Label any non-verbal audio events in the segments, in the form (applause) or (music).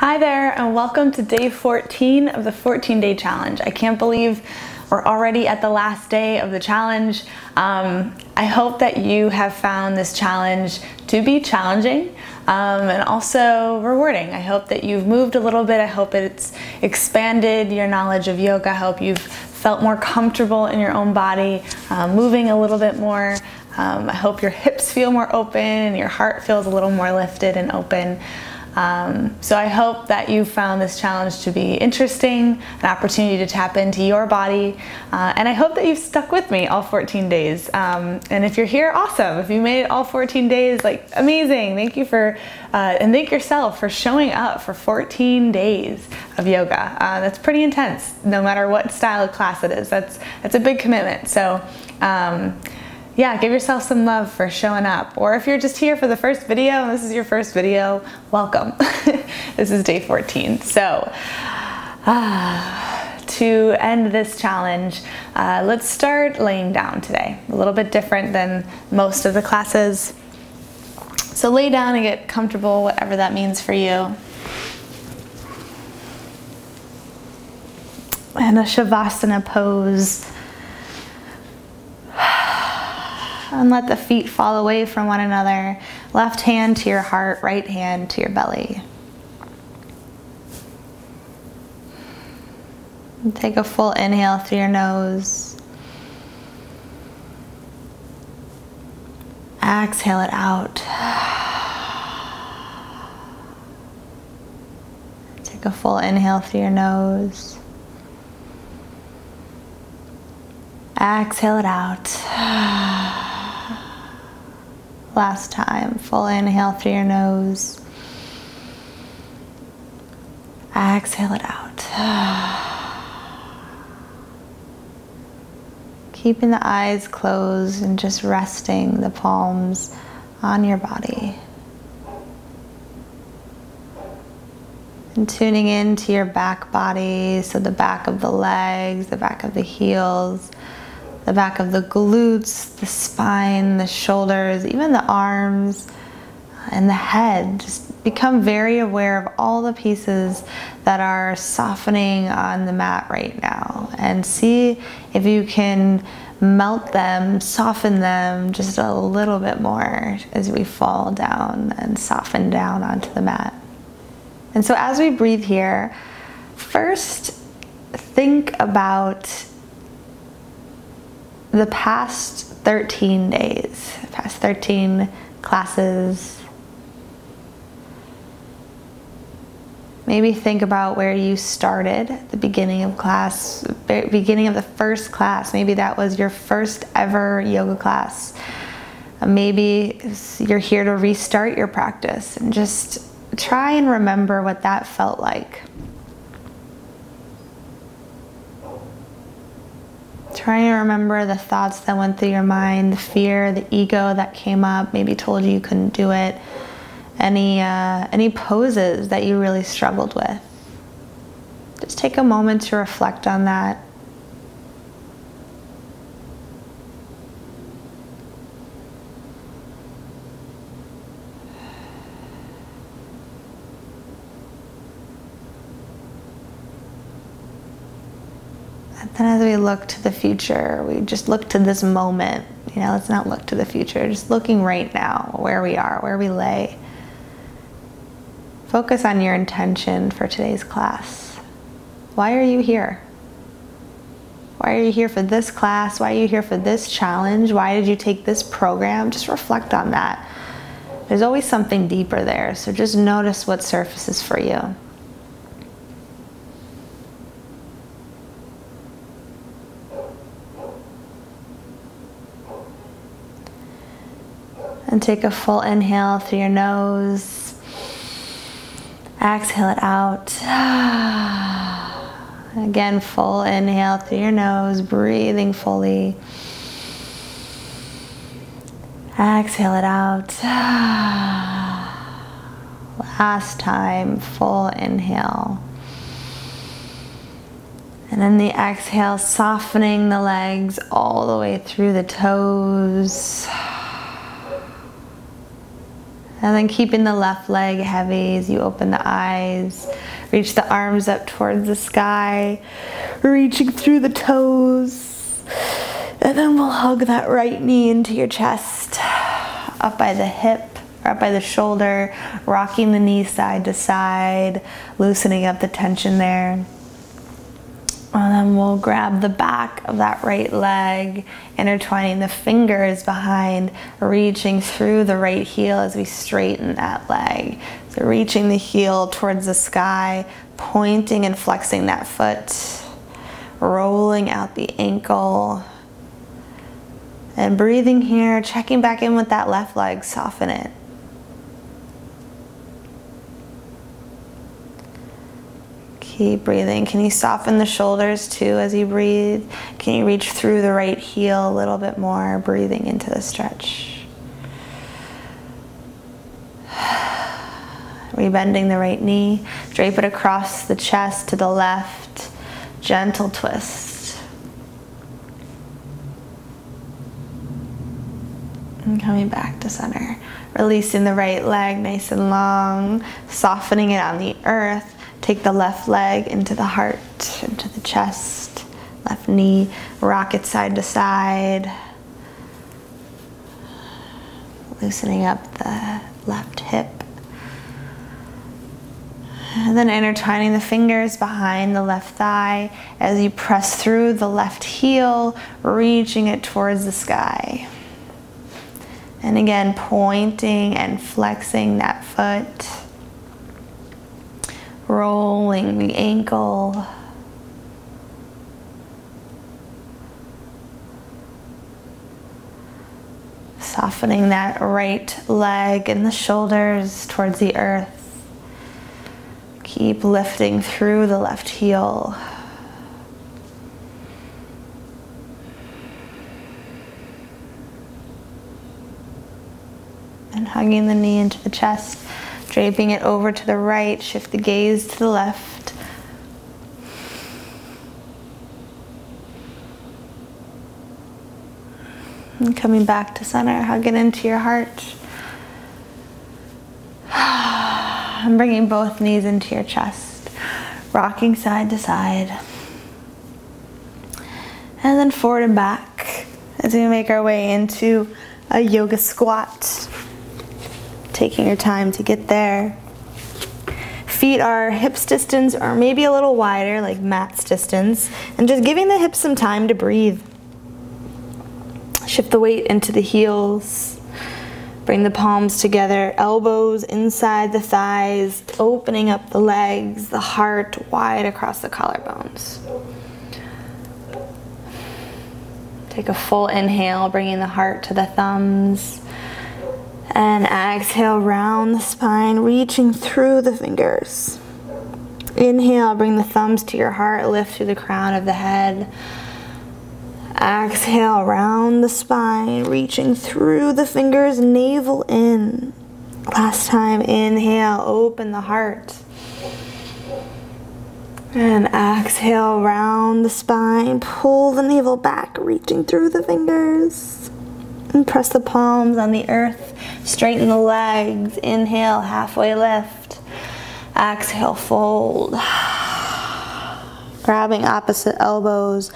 Hi there, and welcome to day 14 of the 14 day challenge. I can't believe we're already at the last day of the challenge. Um, I hope that you have found this challenge to be challenging um, and also rewarding. I hope that you've moved a little bit. I hope it's expanded your knowledge of yoga. I hope you've felt more comfortable in your own body, uh, moving a little bit more. Um, I hope your hips feel more open and your heart feels a little more lifted and open. Um, so I hope that you found this challenge to be interesting, an opportunity to tap into your body, uh, and I hope that you've stuck with me all 14 days. Um, and if you're here, awesome. If you made it all 14 days, like amazing. Thank you for, uh, and thank yourself for showing up for 14 days of yoga. Uh, that's pretty intense, no matter what style of class it is. That's that's a big commitment. So. Um, yeah, give yourself some love for showing up. Or if you're just here for the first video and this is your first video, welcome. (laughs) this is day 14. So, uh, to end this challenge, uh, let's start laying down today. A little bit different than most of the classes. So lay down and get comfortable, whatever that means for you. And a Shavasana pose and let the feet fall away from one another. Left hand to your heart, right hand to your belly. And take a full inhale through your nose. Exhale it out. Take a full inhale through your nose. Exhale it out. Last time, full inhale through your nose. Exhale it out. (sighs) Keeping the eyes closed and just resting the palms on your body. And tuning into your back body, so the back of the legs, the back of the heels, the back of the glutes, the spine, the shoulders, even the arms and the head. Just become very aware of all the pieces that are softening on the mat right now and see if you can melt them, soften them just a little bit more as we fall down and soften down onto the mat. And so as we breathe here, first think about the past 13 days, past 13 classes, maybe think about where you started at the beginning of class, beginning of the first class. Maybe that was your first ever yoga class. Uh, maybe you're here to restart your practice and just try and remember what that felt like. Trying to remember the thoughts that went through your mind, the fear, the ego that came up, maybe told you you couldn't do it, any, uh, any poses that you really struggled with. Just take a moment to reflect on that then as we look to the future, we just look to this moment. You know, let's not look to the future, just looking right now, where we are, where we lay. Focus on your intention for today's class. Why are you here? Why are you here for this class? Why are you here for this challenge? Why did you take this program? Just reflect on that. There's always something deeper there, so just notice what surfaces for you. And take a full inhale through your nose. Exhale it out. (sighs) Again, full inhale through your nose, breathing fully. Exhale it out. (sighs) Last time, full inhale. And then the exhale, softening the legs all the way through the toes. And then keeping the left leg heavy as you open the eyes. Reach the arms up towards the sky, reaching through the toes. And then we'll hug that right knee into your chest, up by the hip, or up by the shoulder, rocking the knee side to side, loosening up the tension there. And then we'll grab the back of that right leg, intertwining the fingers behind, reaching through the right heel as we straighten that leg. So reaching the heel towards the sky, pointing and flexing that foot, rolling out the ankle. And breathing here, checking back in with that left leg, soften it. Keep breathing. Can you soften the shoulders too as you breathe? Can you reach through the right heel a little bit more, breathing into the stretch? (sighs) Rebending the right knee, drape it across the chest to the left, gentle twist. And coming back to center. Releasing the right leg nice and long, softening it on the earth Take the left leg into the heart, into the chest, left knee, rock it side to side. Loosening up the left hip. And then intertwining the fingers behind the left thigh as you press through the left heel, reaching it towards the sky. And again, pointing and flexing that foot rolling the ankle. Softening that right leg and the shoulders towards the earth. Keep lifting through the left heel. And hugging the knee into the chest. Draping it over to the right, shift the gaze to the left. And coming back to center, hug it into your heart. (sighs) And bringing both knees into your chest, rocking side to side. And then forward and back as we make our way into a yoga squat taking your time to get there. Feet are hips distance or maybe a little wider, like mat's distance, and just giving the hips some time to breathe. Shift the weight into the heels. Bring the palms together, elbows inside the thighs, opening up the legs, the heart wide across the collarbones. Take a full inhale, bringing the heart to the thumbs. And exhale, round the spine, reaching through the fingers. Inhale, bring the thumbs to your heart, lift through the crown of the head. Exhale, round the spine, reaching through the fingers, navel in. Last time, inhale, open the heart. And exhale, round the spine, pull the navel back, reaching through the fingers. And press the palms on the earth Straighten the legs. Inhale, halfway lift. Exhale, fold. Grabbing opposite elbows,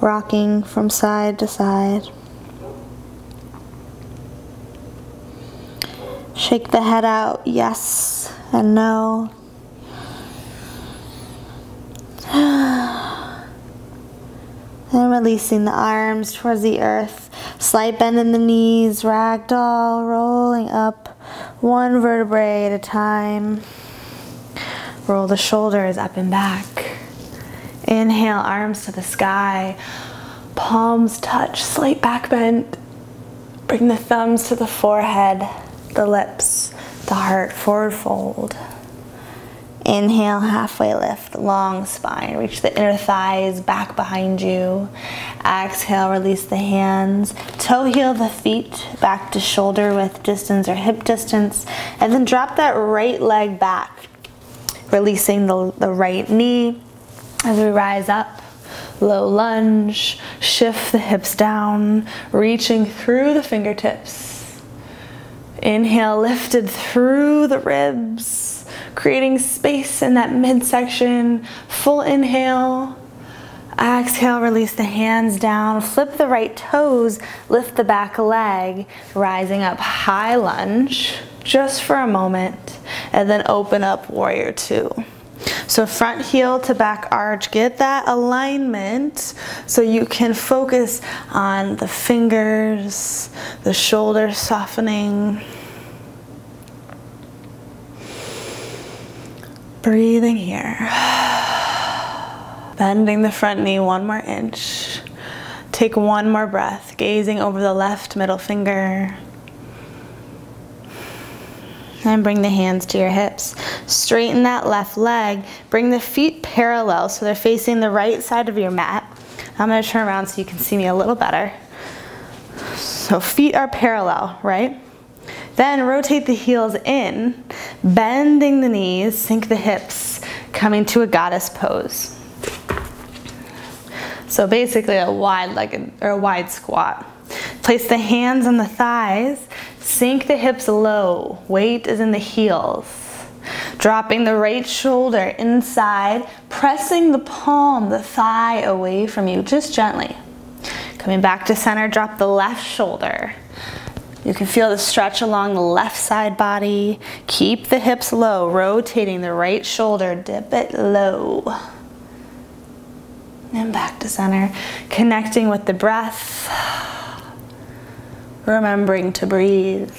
rocking from side to side. Shake the head out, yes and no. (sighs) And releasing the arms towards the earth. Slight bend in the knees, ragdoll, rolling up one vertebrae at a time. Roll the shoulders up and back. Inhale, arms to the sky. Palms touch, slight back bend. Bring the thumbs to the forehead, the lips, the heart, forward fold. Inhale, halfway lift, long spine. Reach the inner thighs back behind you. Exhale, release the hands. Toe heel the feet back to shoulder width distance or hip distance. And then drop that right leg back. Releasing the, the right knee as we rise up. Low lunge. Shift the hips down. Reaching through the fingertips. Inhale, lifted through the ribs, creating space in that midsection. Full inhale. Exhale, release the hands down, flip the right toes, lift the back leg, rising up high lunge just for a moment, and then open up warrior two. So front heel to back arch, get that alignment so you can focus on the fingers, the shoulders softening. Breathing here. (sighs) Bending the front knee one more inch. Take one more breath, gazing over the left middle finger. And bring the hands to your hips. Straighten that left leg. Bring the feet parallel so they're facing the right side of your mat. I'm gonna turn around so you can see me a little better. So feet are parallel, right? Then rotate the heels in, bending the knees, sink the hips, coming to a goddess pose. So basically a wide legged or a wide squat. Place the hands on the thighs, sink the hips low, weight is in the heels. Dropping the right shoulder inside, pressing the palm, the thigh away from you, just gently. Coming back to center, drop the left shoulder. You can feel the stretch along the left side body. Keep the hips low, rotating the right shoulder, dip it low. And back to center, connecting with the breath, remembering to breathe.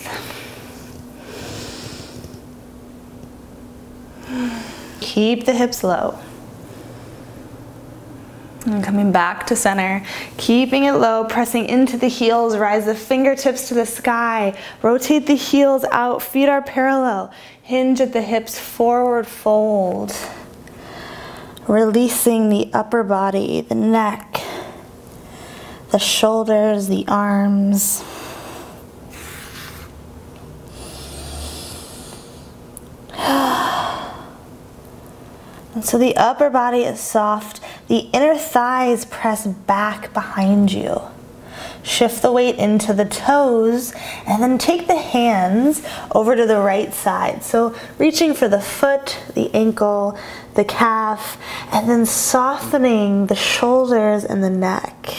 Keep the hips low. And coming back to center, keeping it low, pressing into the heels, rise the fingertips to the sky, rotate the heels out, feet are parallel, hinge at the hips, forward fold. Releasing the upper body, the neck, the shoulders, the arms. (sighs) (sighs) And so the upper body is soft, the inner thighs press back behind you. Shift the weight into the toes and then take the hands over to the right side. So reaching for the foot, the ankle, the calf, and then softening the shoulders and the neck.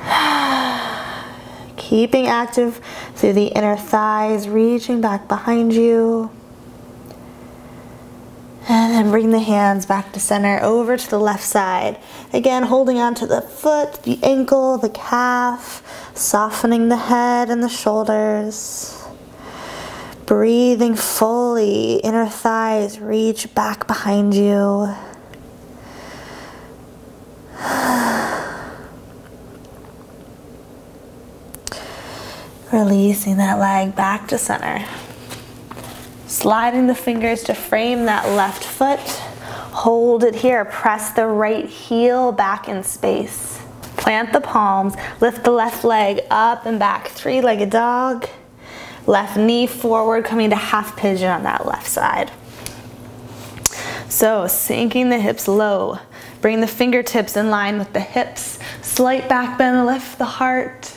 (sighs) Keeping active through the inner thighs, reaching back behind you. And then bring the hands back to center over to the left side. Again, holding on to the foot, the ankle, the calf, softening the head and the shoulders. Breathing fully, inner thighs reach back behind you. (sighs) Releasing that leg back to center. Sliding the fingers to frame that left foot. Hold it here. Press the right heel back in space. Plant the palms. Lift the left leg up and back. Three-legged dog. Left knee forward, coming to half pigeon on that left side. So sinking the hips low. Bring the fingertips in line with the hips. Slight back bend, lift the heart.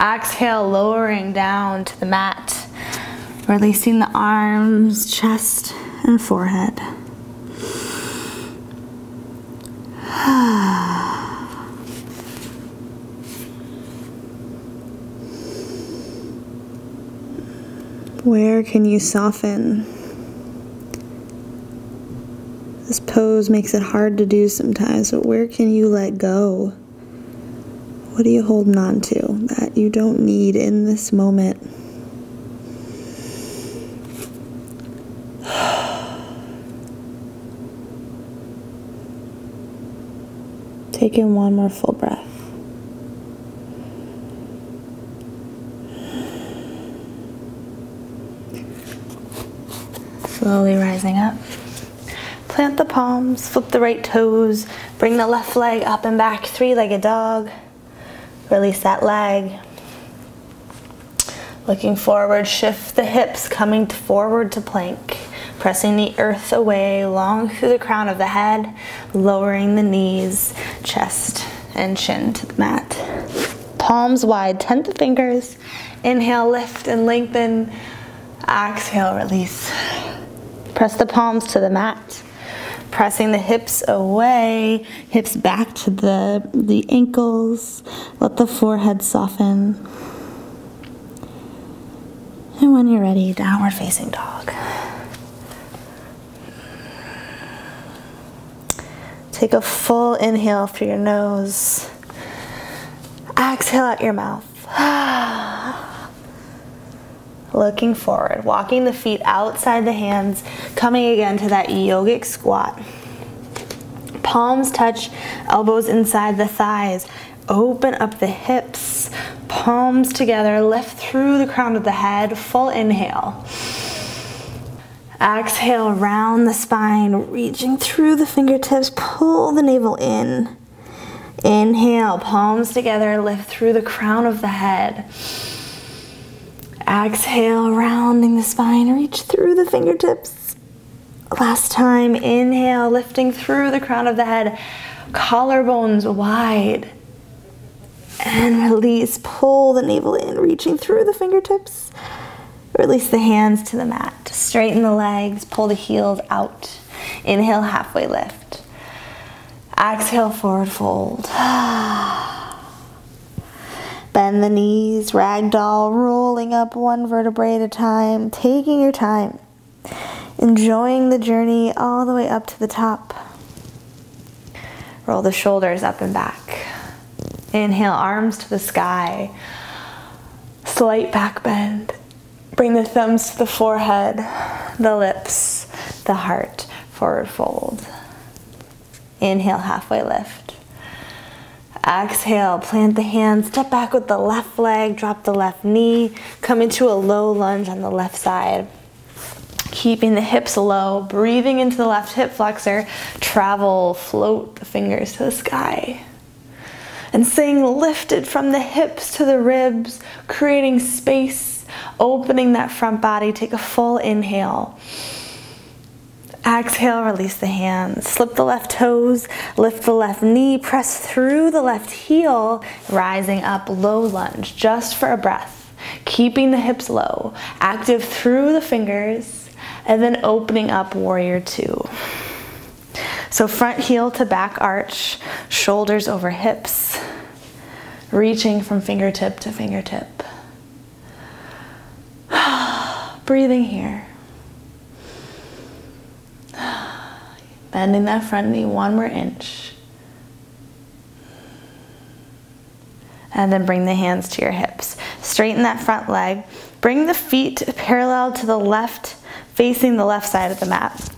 Exhale, lowering down to the mat. Releasing the arms, chest, and forehead. (sighs) Where can you soften? This pose makes it hard to do sometimes, but where can you let go? What are you holding on to that you don't need in this moment? Take in one more full breath. Slowly rising up. Plant the palms, flip the right toes, bring the left leg up and back, three-legged dog. Release that leg. Looking forward, shift the hips, coming forward to plank. Pressing the earth away, long through the crown of the head, lowering the knees, chest, and chin to the mat. Palms wide, tent the fingers, Inhale, lift and lengthen. Exhale, release. Press the palms to the mat. Pressing the hips away, hips back to the, the ankles. Let the forehead soften. And when you're ready, downward facing dog. Take a full inhale through your nose. Exhale out your mouth. (sighs) Looking forward, walking the feet outside the hands, coming again to that yogic squat. Palms touch, elbows inside the thighs. Open up the hips, palms together, lift through the crown of the head. Full inhale. Exhale, round the spine, reaching through the fingertips, pull the navel in. Inhale, palms together, lift through the crown of the head. Exhale, rounding the spine, reach through the fingertips. Last time, inhale, lifting through the crown of the head, collarbones wide. And release, pull the navel in, reaching through the fingertips. Release the hands to the mat. Straighten the legs, pull the heels out. Inhale, halfway lift. Exhale, forward fold. (sighs) Bend the knees, ragdoll, rolling up one vertebrae at a time, taking your time, enjoying the journey all the way up to the top. Roll the shoulders up and back. Inhale, arms to the sky. Slight back bend. Bring the thumbs to the forehead, the lips, the heart, forward fold. Inhale, halfway lift. Exhale, plant the hands, step back with the left leg, drop the left knee, come into a low lunge on the left side. Keeping the hips low, breathing into the left hip flexor, travel, float the fingers to the sky. And staying lifted from the hips to the ribs, creating space, opening that front body. Take a full inhale. Exhale, release the hands. Slip the left toes, lift the left knee, press through the left heel, rising up, low lunge, just for a breath. Keeping the hips low, active through the fingers, and then opening up warrior two. So front heel to back arch, shoulders over hips, reaching from fingertip to fingertip. Breathing here. Bending that front knee one more inch. And then bring the hands to your hips. Straighten that front leg. Bring the feet parallel to the left, facing the left side of the mat.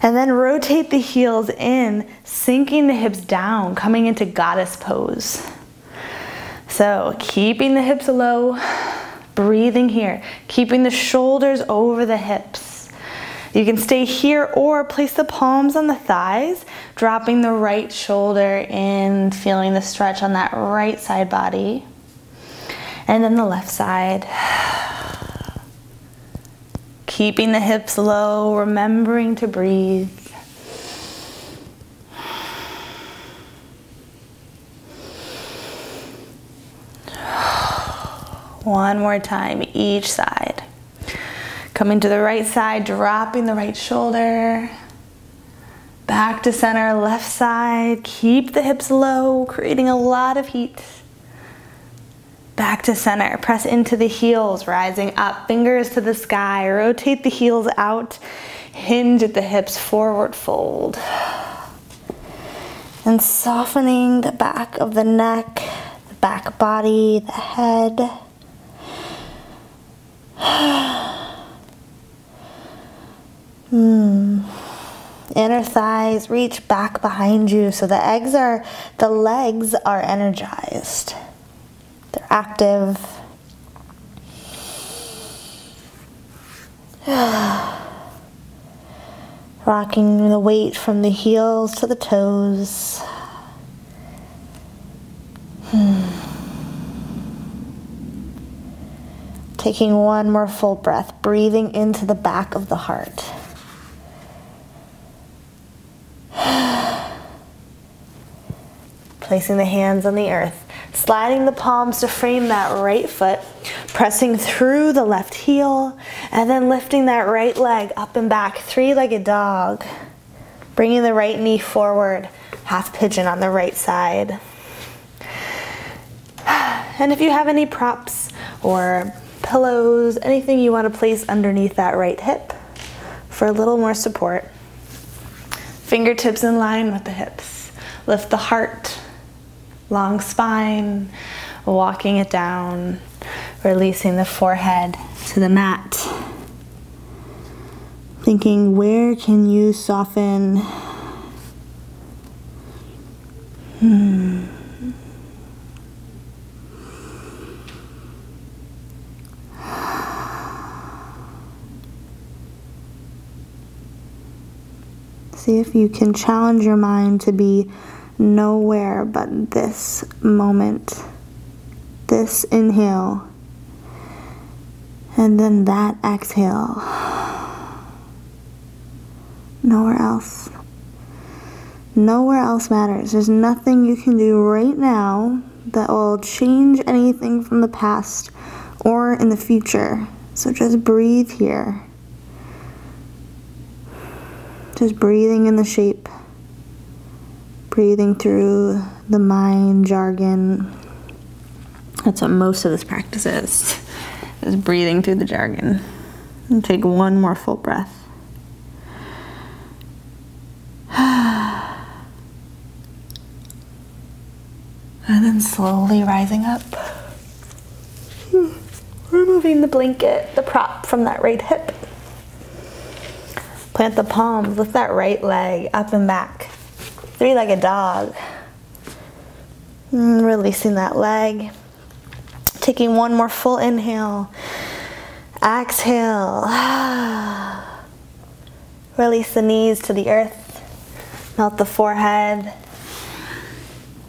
And then rotate the heels in, sinking the hips down, coming into goddess pose. So keeping the hips low, breathing here, keeping the shoulders over the hips. You can stay here or place the palms on the thighs, dropping the right shoulder in, feeling the stretch on that right side body. And then the left side. (sighs) Keeping the hips low, remembering to breathe. One more time, each side. Coming to the right side, dropping the right shoulder. Back to center, left side. Keep the hips low, creating a lot of heat. Back to center, press into the heels, rising up, fingers to the sky. Rotate the heels out, hinge at the hips, forward fold. And softening the back of the neck, the back body, the head. Hmm. Inner thighs reach back behind you so the eggs are the legs are energized. They're active. (sighs) Rocking the weight from the heels to the toes. Hmm. Taking one more full breath, breathing into the back of the heart. (sighs) Placing the hands on the earth, sliding the palms to frame that right foot, pressing through the left heel, and then lifting that right leg up and back, three-legged dog. Bringing the right knee forward, half pigeon on the right side. (sighs) And if you have any props or pillows, anything you want to place underneath that right hip for a little more support. Fingertips in line with the hips. Lift the heart, long spine, walking it down, releasing the forehead to the mat. Thinking, where can you soften? Hmm. See if you can challenge your mind to be nowhere but this moment, this inhale, and then that exhale. Nowhere else. Nowhere else matters. There's nothing you can do right now that will change anything from the past or in the future. So just breathe here. Just breathing in the shape, breathing through the mind jargon. That's what most of this practice is, (laughs) is breathing through the jargon. And take one more full breath. (sighs) And then slowly rising up. Hmm. Removing the blanket, the prop from that right hip. Plant the palms, lift that right leg up and back. Three-legged dog. And releasing that leg. Taking one more full inhale. Exhale. (sighs) Release the knees to the earth. Melt the forehead.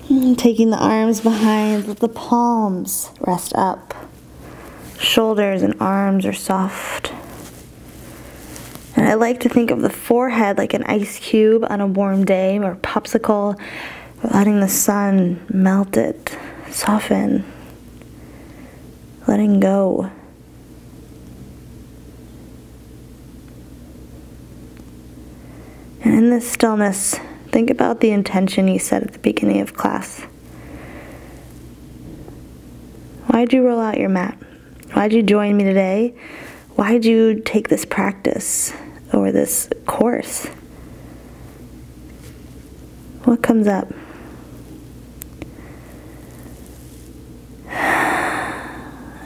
Mm, taking the arms behind, let the palms rest up. Shoulders and arms are soft. And I like to think of the forehead like an ice cube on a warm day or popsicle, letting the sun melt it, soften, letting go. And in this stillness, think about the intention you set at the beginning of class. Why'd you roll out your mat? Why'd you join me today? Why'd you take this practice or this course? What comes up? (sighs)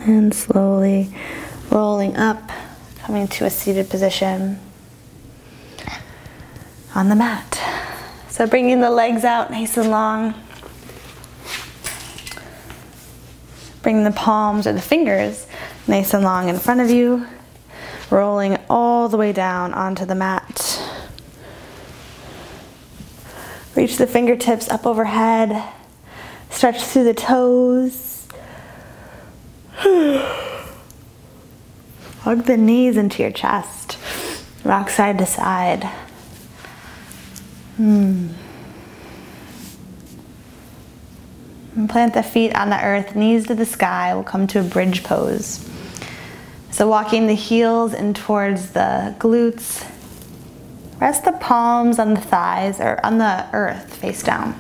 And slowly rolling up, coming to a seated position on the mat. So bringing the legs out nice and long. Bring the palms or the fingers nice and long in front of you. Rolling all the way down onto the mat. Reach the fingertips up overhead. Stretch through the toes. (sighs) Hug the knees into your chest. Rock side to side. Hmm. And plant the feet on the earth, knees to the sky. We'll come to a bridge pose. So walking the heels in towards the glutes. Rest the palms on the thighs or on the earth face down.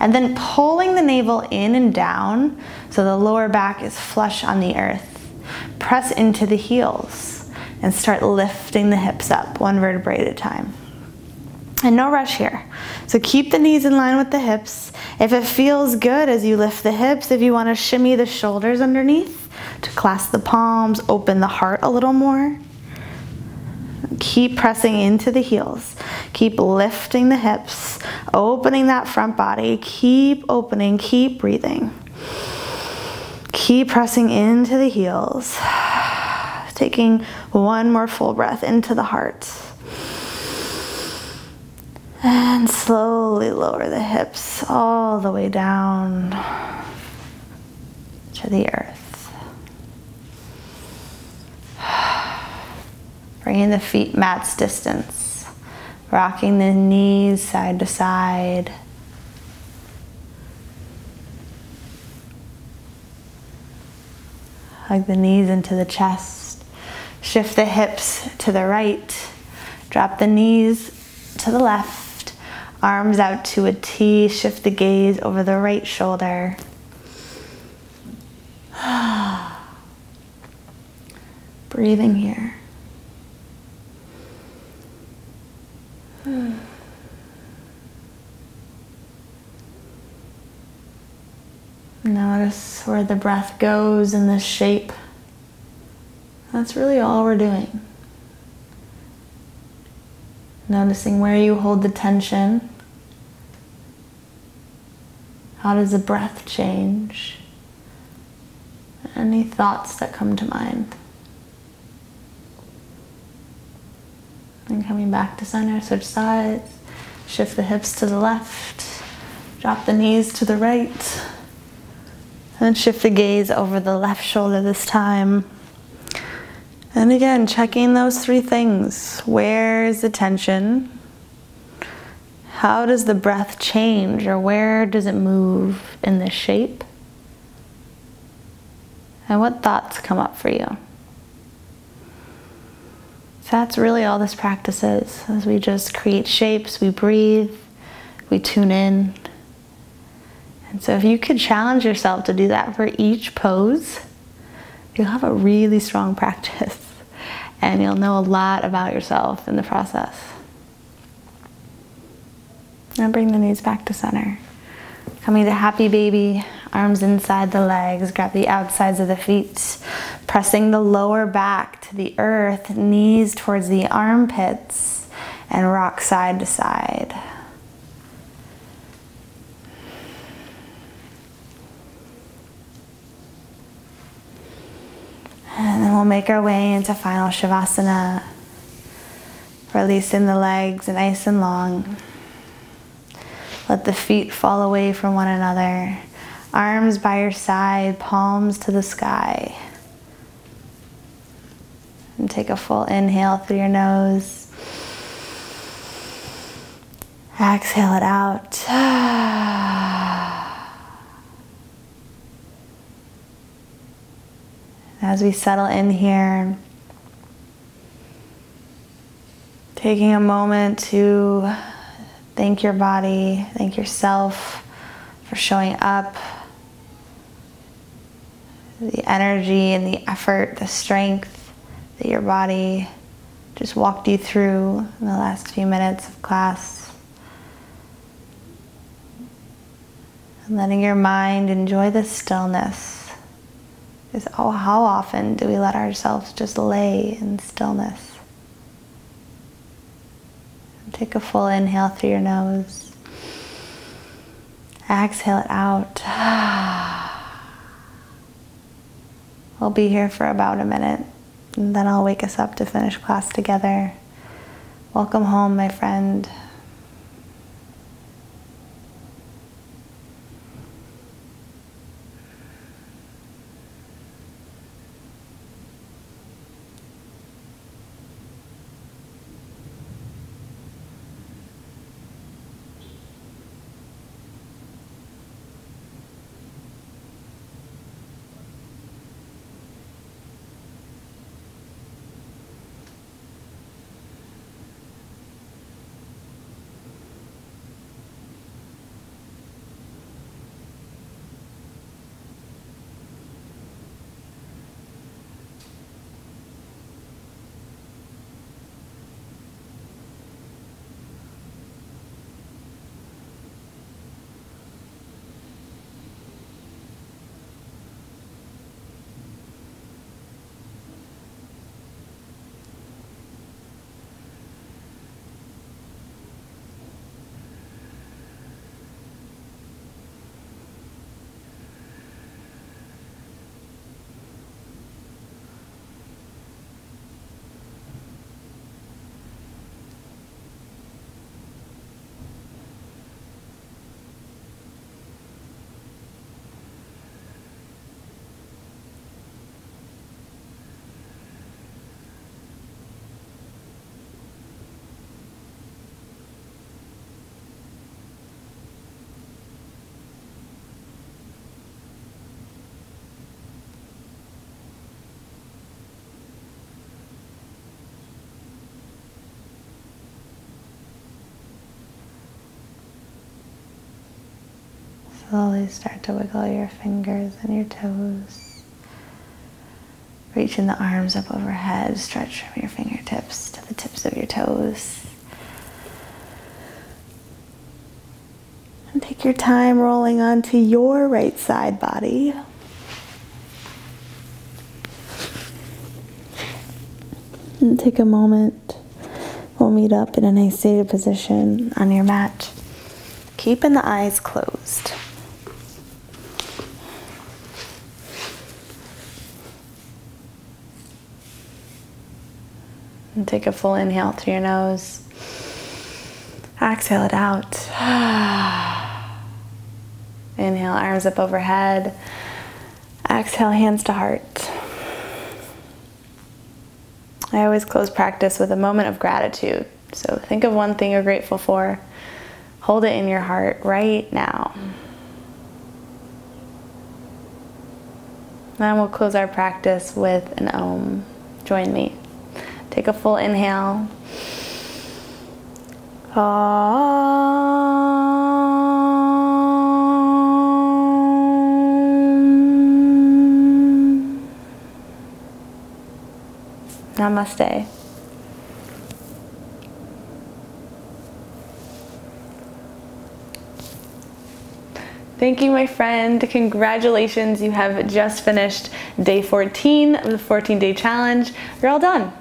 And then pulling the navel in and down so the lower back is flush on the earth. Press into the heels and start lifting the hips up one vertebrae at a time. And no rush here. So keep the knees in line with the hips. If it feels good as you lift the hips, if you want to shimmy the shoulders underneath to clasp the palms, open the heart a little more. Keep pressing into the heels. Keep lifting the hips, opening that front body. Keep opening, keep breathing. Keep pressing into the heels. (sighs) Taking one more full breath into the heart. And slowly lower the hips all the way down to the earth. Bringing the feet mat's distance, rocking the knees side to side. Hug the knees into the chest. Shift the hips to the right. Drop the knees to the left. Arms out to a T. Shift the gaze over the right shoulder. (sighs) Breathing here. Notice where the breath goes in this shape. That's really all we're doing. Noticing where you hold the tension. How does the breath change? Any thoughts that come to mind? And coming back to center, switch sides. Shift the hips to the left. Drop the knees to the right. And shift the gaze over the left shoulder this time. And again, checking those three things. Where is the tension? How does the breath change or where does it move in this shape? And what thoughts come up for you? So that's really all this practice is. As we just create shapes, we breathe, we tune in, and so if you could challenge yourself to do that for each pose, you'll have a really strong (laughs) practice and you'll know a lot about yourself in the process. Now bring the knees back to center. Coming to happy baby, arms inside the legs, grab the outsides of the feet, pressing the lower back to the earth, knees towards the armpits, and rock side to side. And then we'll make our way into final Shavasana. Releasing the legs nice and long. Let the feet fall away from one another. Arms by your side, palms to the sky. And take a full inhale through your nose. Exhale it out. (sighs) (sighs) (sighs) as we settle in here, taking a moment to thank your body, thank yourself for showing up, the energy and the effort, the strength that your body just walked you through in the last few minutes of class. And letting your mind enjoy the stillness is oh, how often do we let ourselves just lay in stillness? Take a full inhale through your nose. Exhale it out. (sighs) We'll be here for about a minute, and then I'll wake us up to finish class together. Welcome home, my friend. Slowly start to wiggle your fingers and your toes. Reaching the arms up overhead, stretch from your fingertips to the tips of your toes. And take your time rolling onto your right side body. And take a moment. We'll meet up in a nice seated position on your mat, keeping the eyes closed. And take a full inhale through your nose. Exhale it out. (sighs) Inhale, arms up overhead. Exhale, hands to heart. I always close practice with a moment of gratitude. So think of one thing you're grateful for. Hold it in your heart right now. Then we'll close our practice with an om. Join me. Take a full inhale. Namaste. Thank you, my friend. Congratulations, you have just finished day 14 of the 14 day challenge. You're all done.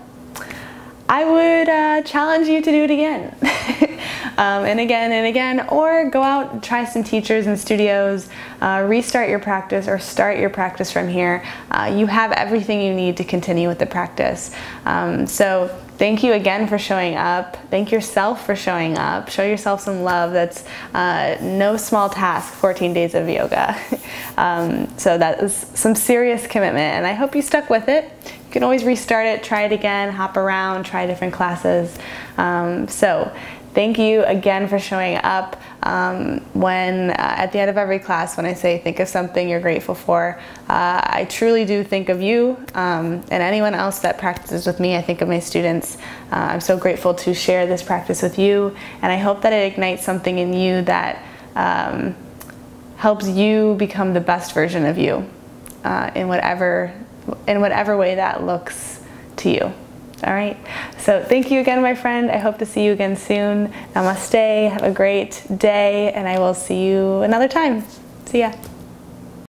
I would uh, challenge you to do it again. (laughs) um, and again and again, or go out try some teachers and studios, uh, restart your practice or start your practice from here. Uh, you have everything you need to continue with the practice. Um, so thank you again for showing up. Thank yourself for showing up. Show yourself some love. That's uh, no small task, 14 days of yoga. (laughs) um, so that is some serious commitment and I hope you stuck with it. Can always restart it, try it again, hop around, try different classes. Um, so thank you again for showing up. Um, when uh, at the end of every class, when I say think of something you're grateful for, uh, I truly do think of you um, and anyone else that practices with me. I think of my students. Uh, I'm so grateful to share this practice with you, and I hope that it ignites something in you that um, helps you become the best version of you uh, in whatever in whatever way that looks to you. All right. So thank you again, my friend. I hope to see you again soon. Namaste. Have a great day, and I will see you another time. See ya.